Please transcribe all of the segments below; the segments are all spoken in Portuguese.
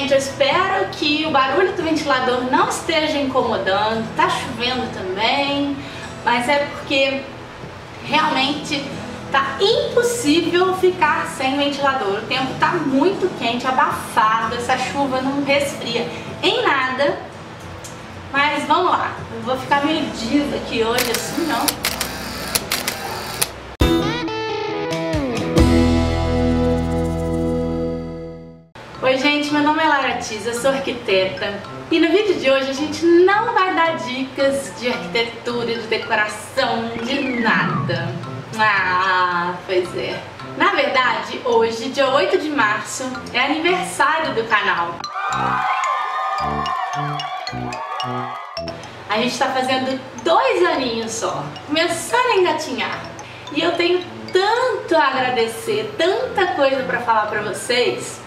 Gente, eu espero que o barulho do ventilador não esteja incomodando. Tá chovendo também, mas é porque realmente tá impossível ficar sem ventilador. O tempo tá muito quente, abafado, essa chuva não resfria em nada. Mas vamos lá, eu vou ficar meio diva aqui hoje assim, não. Oi gente, meu nome é Lara Tiza, sou arquiteta e no vídeo de hoje a gente não vai dar dicas de arquitetura, de decoração, de nada. Ah, pois é. Na verdade, hoje, dia 8 de março, é aniversário do canal. A gente tá fazendo dois aninhos só, começando a engatinhar. E eu tenho tanto a agradecer, tanta coisa pra falar pra vocês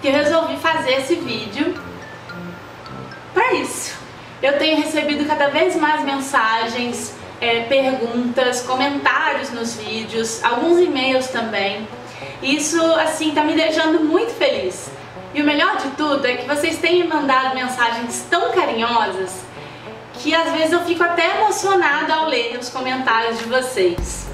que resolvi fazer esse vídeo para isso. Eu tenho recebido cada vez mais mensagens, é, perguntas, comentários nos vídeos, alguns e-mails também. Isso, assim, tá me deixando muito feliz. E o melhor de tudo é que vocês têm me mandado mensagens tão carinhosas que às vezes eu fico até emocionada ao ler os comentários de vocês.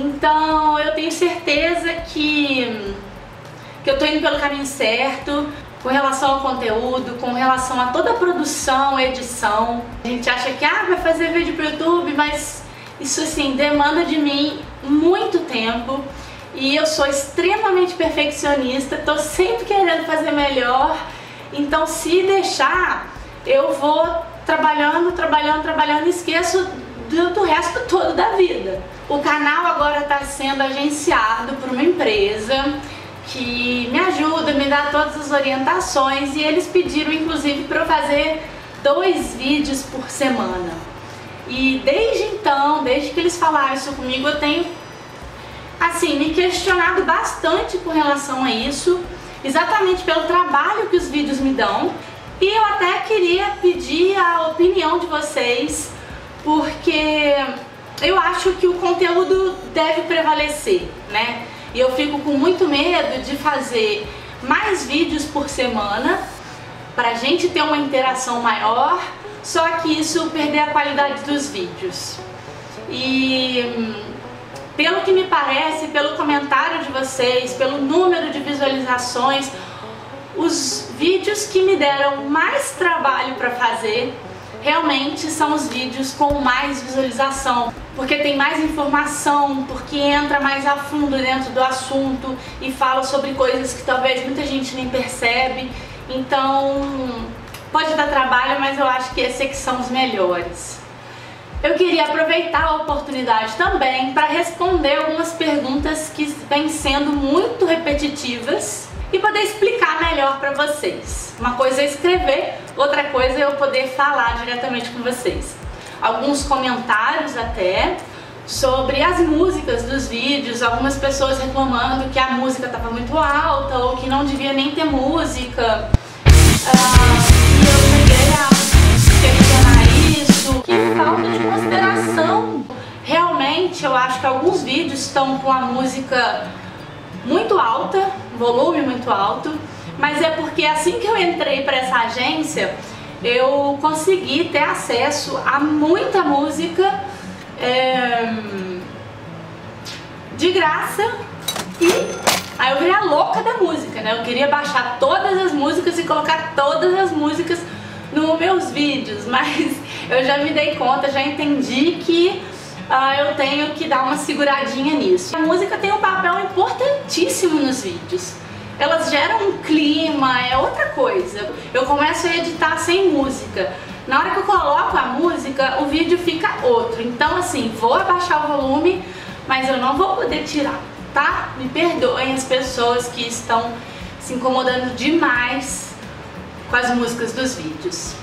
Então eu tenho certeza que, que eu estou indo pelo caminho certo com relação ao conteúdo, com relação a toda a produção, edição. A gente acha que ah, vai fazer vídeo pro YouTube, mas isso assim demanda de mim muito tempo e eu sou extremamente perfeccionista, tô sempre querendo fazer melhor. Então se deixar, eu vou trabalhando, trabalhando, trabalhando e esqueço do, do resto todo da vida. O canal agora está sendo agenciado por uma empresa que me ajuda, me dá todas as orientações e eles pediram inclusive para eu fazer dois vídeos por semana. E desde então, desde que eles falaram isso comigo, eu tenho assim, me questionado bastante com relação a isso, exatamente pelo trabalho que os vídeos me dão. E eu até queria pedir a opinião de vocês, porque eu acho que o conteúdo deve prevalecer, né? E eu fico com muito medo de fazer mais vídeos por semana para a gente ter uma interação maior, só que isso perder a qualidade dos vídeos. E hum, pelo que me parece, pelo comentário de vocês, pelo número de visualizações, os vídeos que me deram mais trabalho para fazer realmente são os vídeos com mais visualização, porque tem mais informação, porque entra mais a fundo dentro do assunto e fala sobre coisas que talvez muita gente nem percebe. Então, pode dar trabalho, mas eu acho que esses aqui são os melhores. Eu queria aproveitar a oportunidade também para responder algumas perguntas que vêm sendo muito repetitivas e poder explicar melhor para vocês. Uma coisa é escrever, outra coisa é eu poder falar diretamente com vocês. Alguns comentários até sobre as músicas dos vídeos, algumas pessoas reclamando que a música estava muito alta ou que não devia nem ter música. Ah, estão com a música muito alta, volume muito alto, mas é porque assim que eu entrei para essa agência, eu consegui ter acesso a muita música é, de graça e aí eu virei a louca da música, né? Eu queria baixar todas as músicas e colocar todas as músicas nos meus vídeos, mas eu já me dei conta, já entendi que uh, eu tenho que dar uma seguradinha nisso. A música tem um papel importantíssimo nos vídeos. Elas geram um clima, é outra coisa. Eu começo a editar sem música. Na hora que eu coloco a música, o vídeo fica outro. Então, assim, vou abaixar o volume, mas eu não vou poder tirar, tá? Me perdoem as pessoas que estão se incomodando demais com as músicas dos vídeos.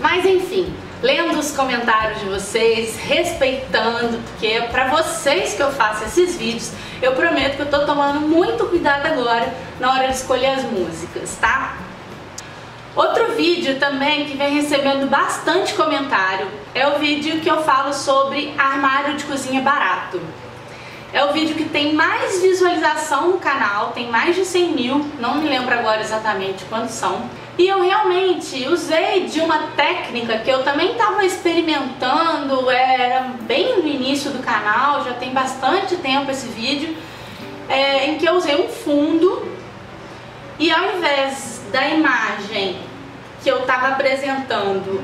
Mas enfim, lendo os comentários de vocês, respeitando, porque é para vocês que eu faço esses vídeos. Eu prometo que eu tô tomando muito cuidado agora na hora de escolher as músicas, tá? Outro vídeo também que vem recebendo bastante comentário é o vídeo que eu falo sobre armário de cozinha barato. É o vídeo que tem mais visualização no canal, tem mais de 100 mil, não me lembro agora exatamente quantos são. E eu realmente usei de uma técnica que eu também estava experimentando, era bem no início do canal, já tem bastante tempo esse vídeo, é, em que eu usei um fundo e ao invés da imagem que eu estava apresentando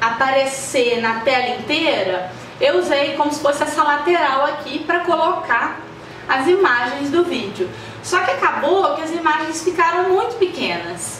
aparecer na tela inteira, eu usei como se fosse essa lateral aqui para colocar as imagens do vídeo. Só que acabou que as imagens ficaram muito pequenas.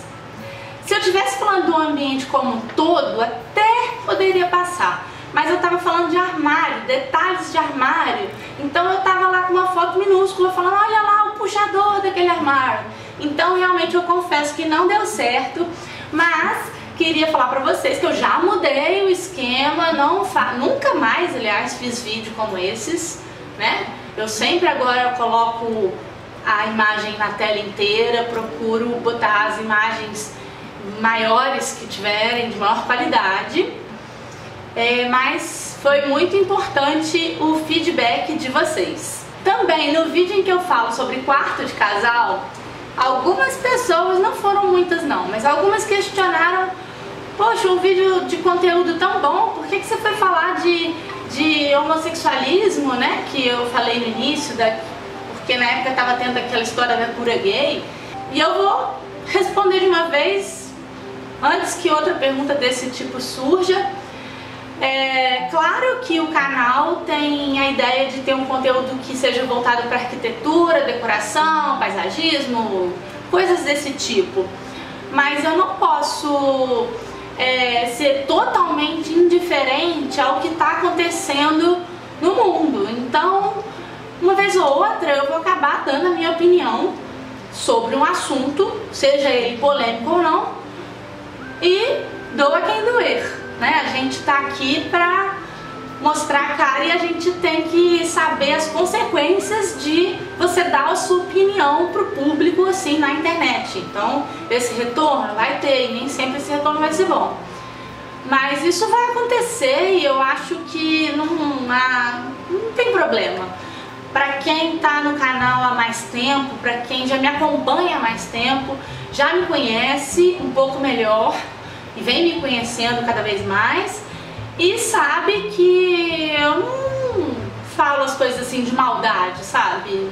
Se eu estivesse falando do ambiente como um todo, até poderia passar. Mas eu estava falando de armário, detalhes de armário. Então eu estava lá com uma foto minúscula falando, olha lá o puxador daquele armário. Então realmente eu confesso que não deu certo, mas queria falar pra vocês que eu já mudei o esquema, não fa nunca mais, aliás, fiz vídeo como esses, né? Eu sempre agora coloco a imagem na tela inteira, procuro botar as imagens maiores que tiverem, de maior qualidade, é, mas foi muito importante o feedback de vocês. Também no vídeo em que eu falo sobre quarto de casal, algumas pessoas, não foram muitas não, mas algumas questionaram Poxa, um vídeo de conteúdo tão bom, por que, que você foi falar de, de homossexualismo, né? Que eu falei no início, da, porque na época estava tendo aquela história da cura gay. E eu vou responder de uma vez, antes que outra pergunta desse tipo surja. É claro que o canal tem a ideia de ter um conteúdo que seja voltado para arquitetura, decoração, paisagismo, coisas desse tipo. Mas eu não posso é, ser totalmente indiferente ao que está acontecendo no mundo. Então, uma vez ou outra, eu vou acabar dando a minha opinião sobre um assunto, seja ele polêmico ou não, e doa quem doer. Né? A gente está aqui para mostrar a cara e a gente tem que saber as consequências de você dar a sua opinião pro público assim na internet. Então, esse retorno vai ter e nem sempre esse retorno vai ser bom. Mas isso vai acontecer e eu acho que não, não, não tem problema. Para quem está no canal há mais tempo, para quem já me acompanha há mais tempo, já me conhece um pouco melhor e vem me conhecendo cada vez mais, e sabe que eu não falo as coisas assim de maldade, sabe?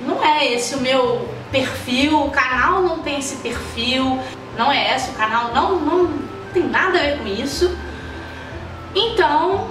Não é esse o meu perfil, o canal não tem esse perfil, não é esse o canal, não, não tem nada a ver com isso. Então,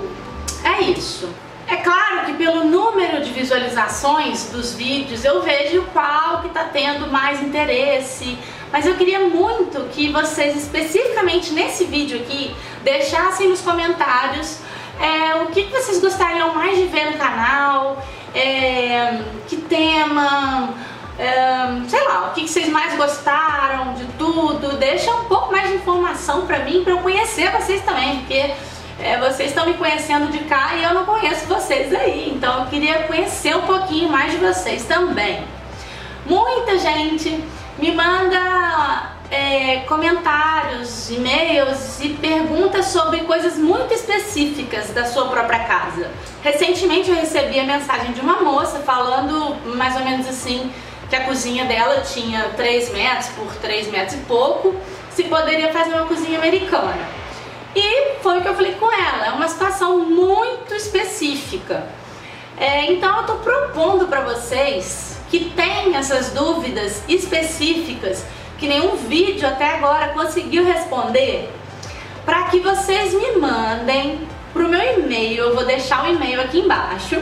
é isso. É claro que pelo número de visualizações dos vídeos eu vejo qual que está tendo mais interesse, mas eu queria muito que vocês, especificamente nesse vídeo aqui, deixassem nos comentários é, o que, vocês gostariam mais de ver no canal, é, que tema, é, sei lá, o que, que vocês mais gostaram de tudo. Deixa um pouco mais de informação pra mim, pra eu conhecer vocês também, porque é, vocês estão me conhecendo de cá e eu não conheço vocês aí, então eu queria conhecer um pouquinho mais de vocês também. Muita gente me manda é, comentários, e-mails e perguntas sobre coisas muito específicas da sua própria casa. Recentemente eu recebi a mensagem de uma moça falando mais ou menos assim que a cozinha dela tinha 3 metros por 3 metros e pouco, se poderia fazer uma cozinha americana. E foi o que eu falei com ela, é uma situação muito específica. É, então eu estou propondo para vocês que tem essas dúvidas específicas que nenhum vídeo até agora conseguiu responder, para que vocês me mandem para o meu e-mail, eu vou deixar o e-mail aqui embaixo,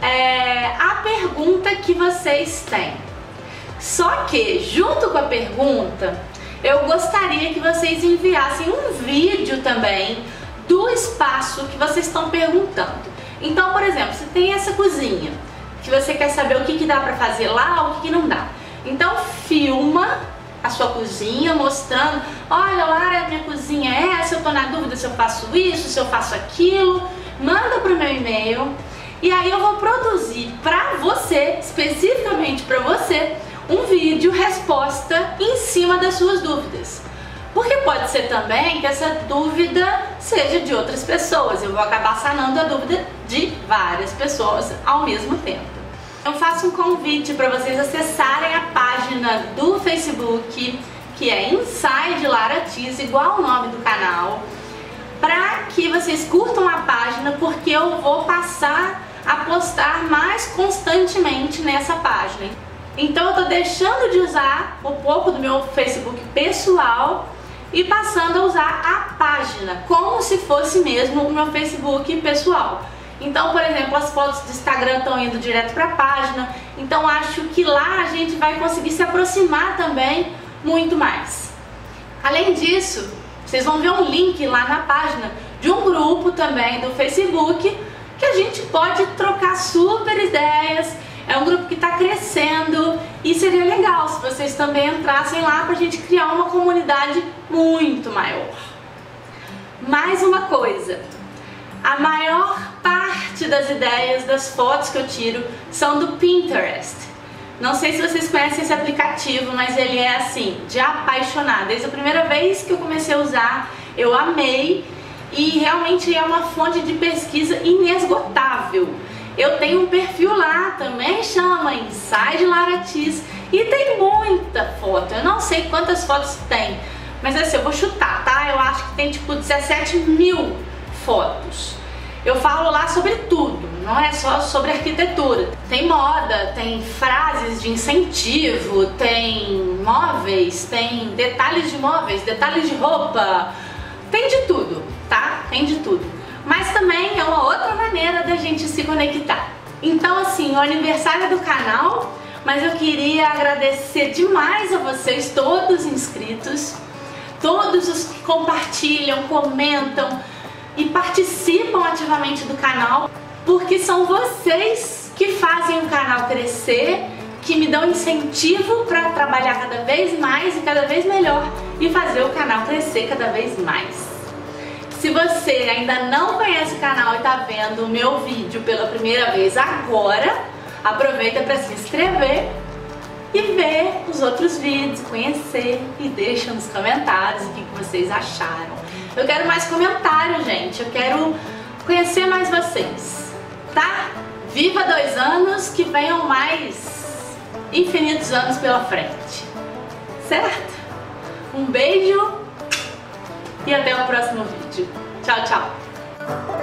é, a pergunta que vocês têm. Só que, junto com a pergunta, eu gostaria que vocês enviassem um vídeo também do espaço que vocês estão perguntando. Então, por exemplo, se tem essa cozinha, que você quer saber o que, que dá para fazer lá ou o que, que não dá. Então filma a sua cozinha mostrando, olha lá a minha cozinha é essa, eu tô na dúvida se eu faço isso, se eu faço aquilo, manda pro meu e-mail e aí eu vou produzir para você, especificamente para você, um vídeo resposta em cima das suas dúvidas. Porque pode ser também que essa dúvida seja de outras pessoas. Eu vou acabar sanando a dúvida de várias pessoas ao mesmo tempo. Eu faço um convite para vocês acessarem a página do Facebook, que é Inside Lara Tiz, igual o nome do canal, para que vocês curtam a página, porque eu vou passar a postar mais constantemente nessa página. Então eu tô deixando de usar um pouco do meu Facebook pessoal e passando a usar a página, como se fosse mesmo o meu Facebook pessoal. Então, por exemplo, as fotos do Instagram estão indo direto para a página, então acho que lá a gente vai conseguir se aproximar também muito mais. Além disso, vocês vão ver um link lá na página de um grupo também do Facebook que a gente pode trocar super ideias é um grupo que está crescendo e seria legal se vocês também entrassem lá para a gente criar uma comunidade muito maior. Mais uma coisa, a maior parte das ideias das fotos que eu tiro são do Pinterest. Não sei se vocês conhecem esse aplicativo, mas ele é assim, de apaixonar. Desde a primeira vez que eu comecei a usar, eu amei e realmente é uma fonte de pesquisa inesgotável. Eu tenho um perfil lá também, chama Inside Laratis e tem muita foto. Eu não sei quantas fotos tem, mas assim, eu vou chutar, tá? Eu acho que tem tipo 17 mil fotos. Eu falo lá sobre tudo, não é só sobre arquitetura. Tem moda, tem frases de incentivo, tem móveis, tem detalhes de móveis, detalhes de roupa, tem de tudo, tá? Tem de tudo mas também é uma outra maneira da gente se conectar. Então assim, o aniversário do canal, mas eu queria agradecer demais a vocês, todos inscritos, todos os que compartilham, comentam e participam ativamente do canal, porque são vocês que fazem o canal crescer, que me dão incentivo para trabalhar cada vez mais e cada vez melhor e fazer o canal crescer cada vez mais. Se você ainda não conhece o canal e está vendo o meu vídeo pela primeira vez agora, aproveita para se inscrever e ver os outros vídeos, conhecer e deixa nos comentários o que, vocês acharam. Eu quero mais comentários, gente. Eu quero conhecer mais vocês, tá? Viva dois anos, que venham mais infinitos anos pela frente. Certo? Um beijo e até o próximo vídeo. Tchau, tchau!